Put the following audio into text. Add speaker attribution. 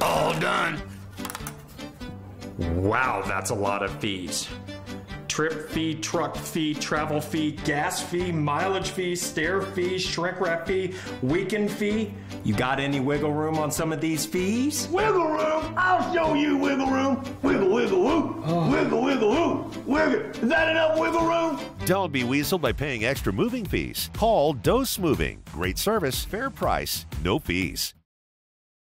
Speaker 1: All done.
Speaker 2: Wow, that's a lot of fees. Trip fee, truck fee, travel fee, gas fee, mileage fee, stair fee, shrink wrap fee, weekend fee. You got any wiggle room on some of these fees?
Speaker 1: Wiggle room? I'll show you wiggle room. Wiggle, wiggle, woo. Oh. Wiggle, wiggle, woo. Wiggle. Is that enough wiggle room?
Speaker 3: Don't be weaseled by paying extra moving fees. Call Dose Moving. Great service, fair price, no fees.